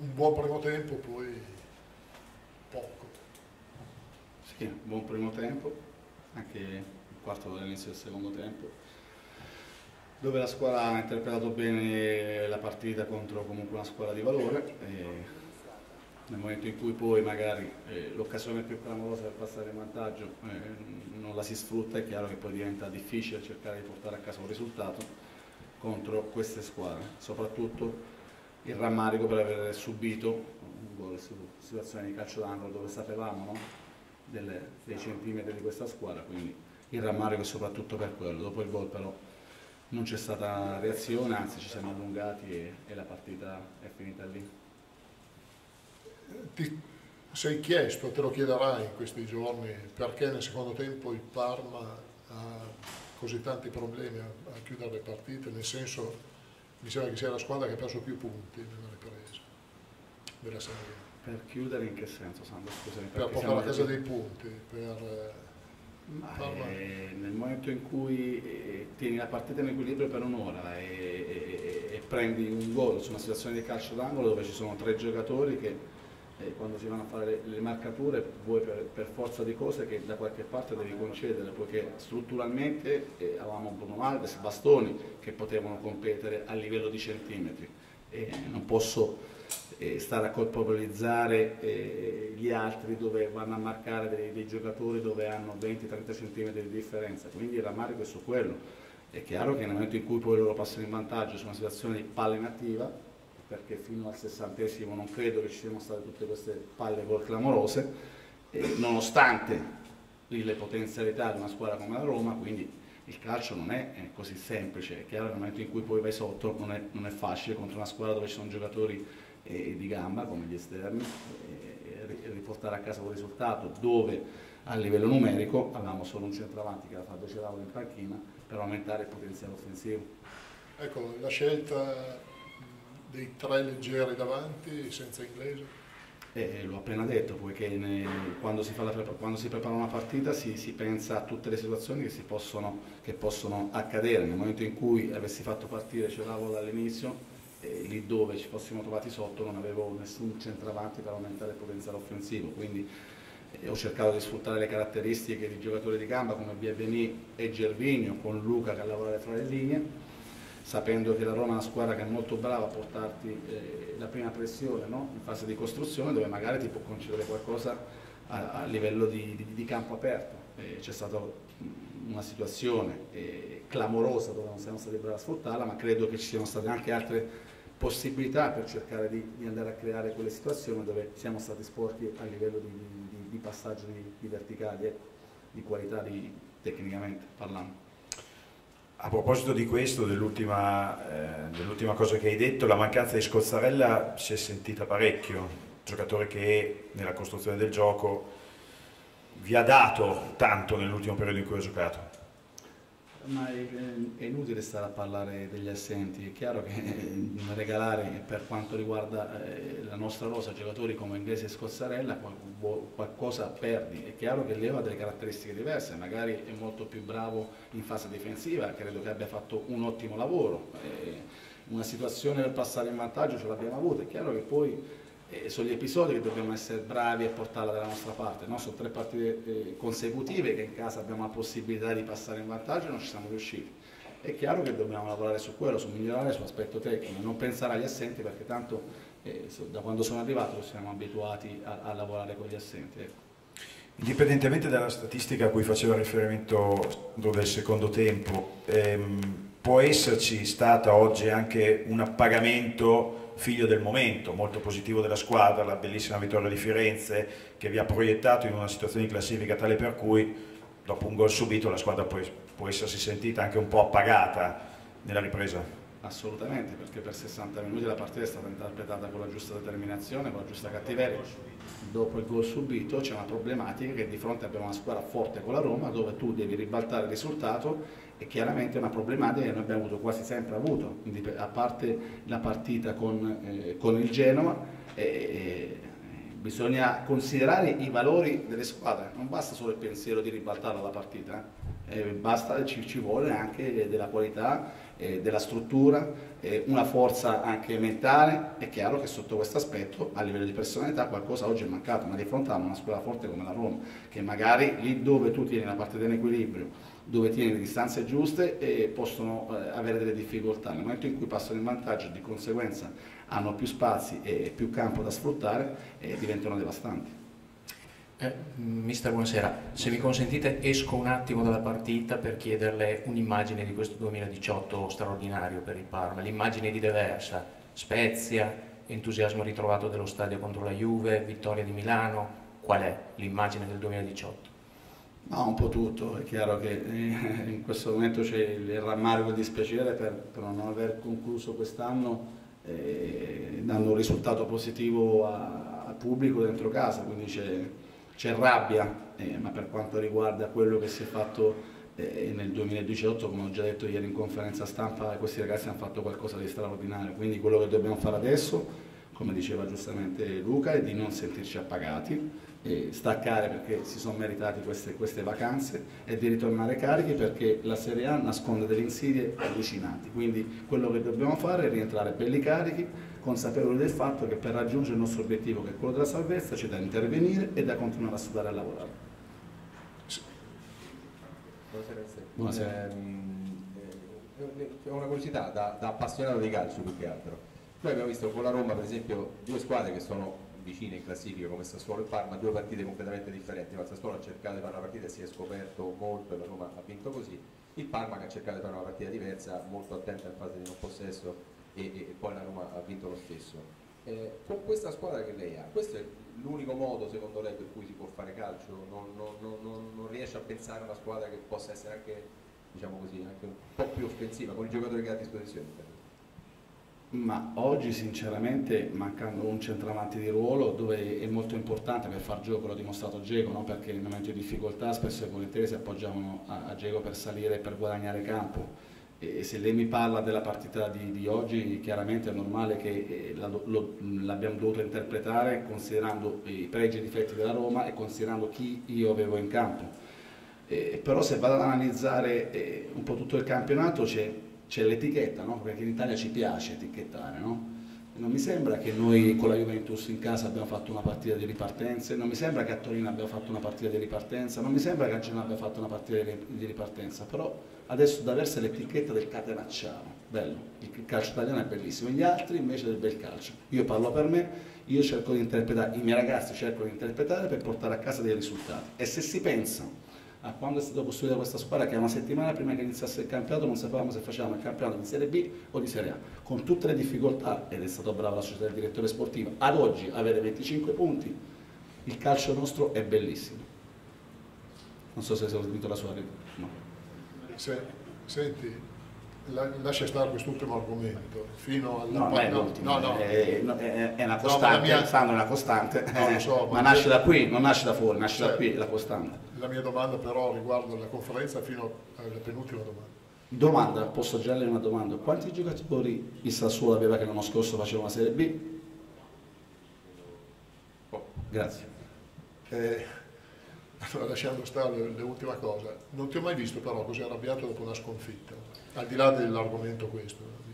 buon primo tempo, poi poco. Sì, buon primo tempo, anche il quarto dall'inizio del secondo tempo, dove la squadra ha interpretato bene la partita contro comunque una squadra di valore. E nel momento in cui poi magari eh, l'occasione più clamorosa per passare in vantaggio eh, non la si sfrutta, è chiaro che poi diventa difficile cercare di portare a casa un risultato contro queste squadre, soprattutto il rammarico per aver subito situazione di calcio d'angolo dove sapevamo no? Delle, dei centimetri di questa squadra, quindi il rammarico è soprattutto per quello, dopo il gol però non c'è stata reazione, anzi ci siamo allungati e, e la partita è finita lì ti sei chiesto, te lo chiederai in questi giorni, perché nel secondo tempo il Parma ha così tanti problemi a, a chiudere le partite, nel senso mi sembra che sia la squadra che ha perso più punti nella ripresa della Serie Per chiudere in che senso Sandro? Scusami, per portare a casa dei punti, per... Eh, nel momento in cui eh, tieni la partita in equilibrio per un'ora e, e, e, prendi un gol su una situazione di calcio d'angolo dove ci sono tre giocatori che eh, quando si vanno a fare le, le marcature vuoi per, per, forza di cose che da qualche parte devi concedere, poiché strutturalmente eh, avevamo Bruno Alves, Bastoni che potevano competere a livello di centimetri. E non posso eh, stare a colpevolizzare eh, gli altri dove vanno a marcare dei, dei giocatori dove hanno 20-30 cm di differenza, quindi il rammarico è su quello. È chiaro che nel momento in cui poi loro passano in vantaggio su una situazione di palla inattiva, perché fino al sessantesimo non credo che ci siano state tutte queste palle gol clamorose, eh, nonostante le potenzialità di una squadra come la Roma, quindi il calcio non è, così semplice, è chiaro che nel momento in cui poi vai sotto non è, non è facile contro una squadra dove ci sono giocatori eh, di gamba come gli esterni, eh, riportare a casa un risultato dove a livello numerico avevamo solo un centravanti che era Fabio Ceravolo in panchina per aumentare il potenziale offensivo. Ecco, la scelta dei tre leggeri davanti senza inglese? Eh, l'ho appena detto, poiché ne, quando, si la, quando, si prepara una partita si, si, pensa a tutte le situazioni che, possono, che, possono, accadere. Nel momento in cui avessi fatto partire Celavo dall'inizio, eh, lì dove ci fossimo trovati sotto non avevo nessun centravanti per aumentare il potenziale offensivo, quindi eh, ho cercato di sfruttare le caratteristiche di giocatori di gamba come Bienveni e Gervigno con Luca che a lavorare fra le linee sapendo che la Roma è una squadra che è molto brava a portarti eh, la prima pressione no? in fase di costruzione dove magari ti può concedere qualcosa a, a livello di, di, di, campo aperto. Eh, C'è stata una situazione eh, clamorosa dove non siamo stati bravi a sfruttarla, ma credo che ci siano state anche altre possibilità per cercare di, di andare a creare quelle situazioni dove siamo stati sporchi a livello di, passaggio di, verticali, ecco, di qualità tecnicamente parlando. A proposito di questo, dell'ultima eh, dell cosa che hai detto, la mancanza di Scozzarella si è sentita parecchio, giocatore che nella costruzione del gioco vi ha dato tanto nell'ultimo periodo in cui ha giocato. Ma è, è, inutile stare a parlare degli assenti, è chiaro che regalare per quanto riguarda eh, la nostra rosa giocatori come Inglese e Scozzarella qualcosa perdi, è chiaro che Leo ha delle caratteristiche diverse, magari è molto più bravo in fase difensiva, credo che abbia fatto un ottimo lavoro, eh, una situazione per passare in vantaggio ce l'abbiamo avuta, è chiaro che poi eh, sono gli episodi che dobbiamo essere bravi a portarla dalla nostra parte, no? sono tre partite eh, consecutive che in casa abbiamo la possibilità di passare in vantaggio e non ci siamo riusciti. È chiaro che dobbiamo lavorare su quello, su migliorare sull'aspetto tecnico, non pensare agli assenti perché tanto eh, da quando sono arrivato siamo abituati a, a lavorare con gli assenti. Ecco. Indipendentemente dalla statistica a cui faceva riferimento del secondo tempo, ehm, può esserci stato oggi anche un appagamento figlio del momento, molto positivo della squadra, la bellissima vittoria di Firenze che vi ha proiettato in una situazione di classifica tale per cui dopo un gol subito la squadra può, può essersi sentita anche un po' appagata nella ripresa. Assolutamente, perché per 60 minuti la partita è stata interpretata con la giusta determinazione, con la giusta cattiveria. Dopo il gol subito c'è una problematica che di fronte abbiamo una squadra forte con la Roma dove tu devi ribaltare il risultato e chiaramente è una problematica che noi abbiamo avuto quasi sempre avuto, quindi a parte la partita con, eh, con il Genova, eh, eh, bisogna considerare i valori delle squadre, non basta solo il pensiero di ribaltare la partita, eh. eh, basta, ci, ci, vuole anche della qualità, eh, della struttura, eh, una forza anche mentale, è chiaro che sotto questo aspetto a livello di personalità qualcosa oggi è mancato, ma di fronte a una scuola forte come la Roma, che magari lì dove tu tieni la partita in equilibrio, dove tieni le distanze giuste eh, possono eh, avere delle difficoltà. Nel momento in cui passano in vantaggio di conseguenza hanno più spazi e più campo da sfruttare, eh, diventano devastanti. Eh, mister, buonasera. Se mi consentite esco un attimo dalla partita per chiederle un'immagine di questo 2018 straordinario per il Parma, l'immagine di Deversa, Spezia, entusiasmo ritrovato dello stadio contro la Juve, vittoria di Milano, qual è l'immagine del 2018? No, un po' tutto, è chiaro che eh, in questo momento c'è il rammarico e il dispiacere per, per non aver concluso quest'anno eh, dando un risultato positivo al pubblico dentro casa, quindi c'è c'è rabbia, eh, ma per quanto riguarda quello che si è fatto eh, nel 2018, come ho già detto ieri in conferenza stampa, questi ragazzi hanno fatto qualcosa di straordinario, quindi quello che dobbiamo fare adesso, come diceva giustamente Luca, è di non sentirci appagati, staccare perché si sono meritati queste, queste, vacanze e di ritornare carichi perché la Serie A nasconde delle insidie allucinanti, quindi quello che dobbiamo fare è rientrare belli carichi, consapevoli del fatto che per raggiungere il nostro obiettivo che è quello della salvezza c'è da intervenire e da continuare a studiare e a lavorare. Buonasera. Buonasera. Ehm, eh, ho una curiosità da, da appassionato di calcio più che altro. Noi abbiamo visto con la Roma per esempio due squadre che sono vicine in classifica come Sassuolo e Parma, due partite completamente differenti, ma Sassuolo ha cercato di fare una partita e si è scoperto molto e la Roma ha vinto così, il Parma che ha cercato di fare una partita diversa, molto attenta in fase di non possesso e, e poi la Roma ha vinto lo stesso. Eh, con questa squadra che lei ha, questo è l'unico modo secondo lei per cui si può fare calcio? Non, non, non, non riesce a pensare a una squadra che possa essere anche, diciamo così, anche un po' più offensiva con i giocatori che ha a disposizione? Ma oggi sinceramente mancando un centravanti di ruolo dove è molto importante per far gioco, l'ho dimostrato Diego, no? perché nel momento di difficoltà spesso e volentieri si appoggiavano a, Diego per salire e per guadagnare campo. E se lei mi parla della partita di, di oggi, chiaramente è normale che eh, l'abbiamo dovuto interpretare considerando i pregi e i difetti della Roma e considerando chi io avevo in campo. Eh, però se vado ad analizzare eh, un po' tutto il campionato c'è c'è l'etichetta, no? perché in Italia ci piace etichettare, no? Non mi sembra che noi con la Juventus in casa abbiamo fatto una partita di ripartenza, non mi sembra che a Torino abbiamo fatto una partita di ripartenza, non mi sembra che a Genoa abbia fatto una partita di ripartenza, però adesso da verso l'etichetta del catenacciano, bello, il calcio italiano è bellissimo, gli altri invece del bel calcio. Io parlo per me, io cerco di interpretare, i miei ragazzi cercano di interpretare per portare a casa dei risultati e se si pensa a quando è stata costruita questa squadra che una settimana prima che iniziasse il campionato non sapevamo se facevamo il campionato di Serie B o di Serie A, con tutte le difficoltà, ed è stato bravo la società del direttore sportivo, ad oggi avere 25 punti, il calcio nostro è bellissimo. Non so se hai sentito la sua rete. No. Se, senti, la, lascia stare quest'ultimo argomento fino alla no, no, no, no, è, è, è una costante, no, mia... è una costante, no, so, ma, ma nasce da qui, non nasce da fuori, nasce certo. da qui, la costante. La mia domanda però riguarda la conferenza fino alla penultima domanda. Domanda, posso già leggere una domanda. Quanti giocatori il Sassuolo aveva che l'anno scorso faceva una Serie B? Oh, grazie. Eh, lasciando stare l'ultima cosa, non ti ho mai visto però così arrabbiato dopo una sconfitta, al di là dell'argomento questo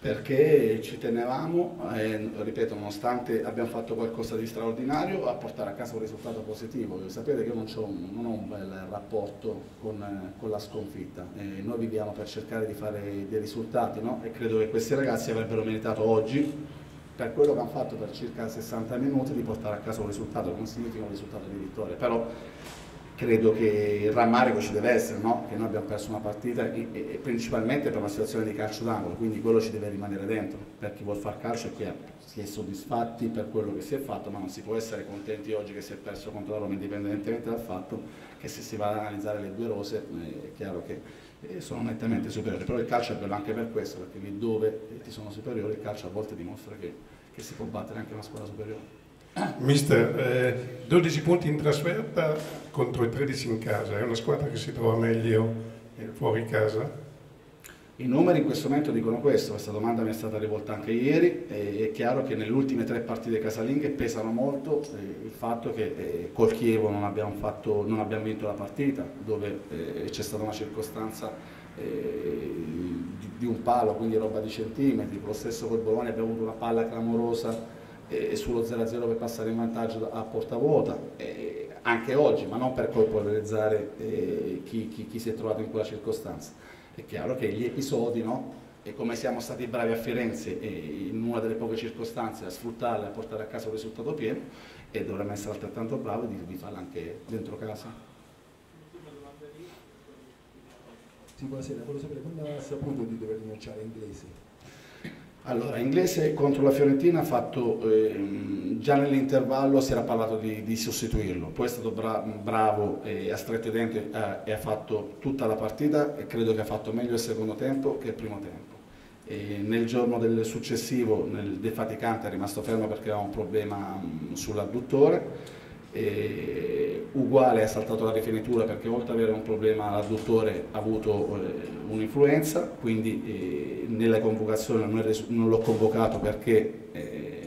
perché ci tenevamo, eh, ripeto, nonostante abbiamo fatto qualcosa di straordinario, a portare a casa un risultato positivo. Sapete che io non, ho non ho un bel rapporto con, eh, con la sconfitta, eh, noi viviamo per cercare di fare dei risultati no? e credo che questi ragazzi avrebbero meritato oggi, per quello che hanno fatto per circa 60 minuti, di portare a casa un risultato, non significa un risultato di vittoria, però credo che il rammarico ci deve essere, no? che noi abbiamo perso una partita e, e, principalmente per una situazione di calcio d'angolo, quindi quello ci deve rimanere dentro, per chi vuole fare calcio è che si è soddisfatti per quello che si è fatto, ma non si può essere contenti oggi che si è perso contro la Roma, indipendentemente dal fatto che se si va ad analizzare le due rose eh, è chiaro che eh, sono nettamente superiori, però il calcio è bello anche per questo, perché lì dove ti sono superiori il calcio a volte dimostra che, che si può battere anche una squadra superiore. Mister, eh, 12 punti in trasferta contro i 13 in casa, è una squadra che si trova meglio fuori casa? I numeri in questo momento dicono questo, questa domanda mi è stata rivolta anche ieri, è chiaro che nelle ultime tre partite casalinghe pesano molto eh, il fatto che eh, col Chievo non abbiamo, fatto, non abbiamo, vinto la partita, dove eh, c'è stata una circostanza di, un palo, quindi roba di centimetri, lo stesso col Bologna abbiamo avuto una palla clamorosa sullo 0-0 per passare in vantaggio a porta vuota, anche oggi, ma non per colpevolizzare chi, chi, chi si è trovato in quella circostanza è chiaro che gli episodi, no? e come siamo stati bravi a Firenze e in una delle poche circostanze a sfruttarle, a portare a casa un risultato pieno, e dovremmo essere altrettanto bravi di, di farlo anche dentro casa. Sì, buonasera, volevo sapere quando ha saputo di dover rinunciare a inglese? Allora, inglese contro la Fiorentina ha fatto, eh, già nell'intervallo si era parlato di, di, sostituirlo, poi è stato bra bravo e ha stretto i denti eh, e ha fatto tutta la partita e credo che ha fatto meglio il secondo tempo che il primo tempo. E nel giorno del successivo, nel defaticante, è rimasto fermo perché aveva un problema sull'adduttore eh, uguale ha saltato la rifinitura perché oltre ad avere un problema all'adduttore ha avuto eh, un'influenza, quindi eh, nella convocazione non, non l'ho convocato perché eh,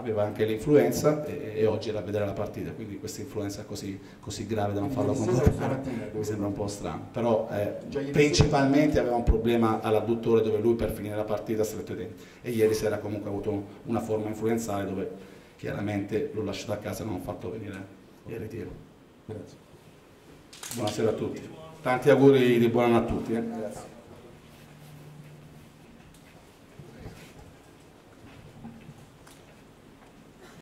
aveva anche l'influenza e, oggi era a vedere la partita, quindi questa influenza così, così grave da non farlo convocare mi sembra un po' strano, però eh, principalmente aveva un problema all'adduttore dove lui per finire la partita ha stretto i denti. E ieri sera comunque ha avuto una forma influenzale dove chiaramente l'ho lasciato a casa e non ho fatto venire il ritiro. Grazie. Buonasera a tutti. Tanti auguri di buon anno a tutti. Eh.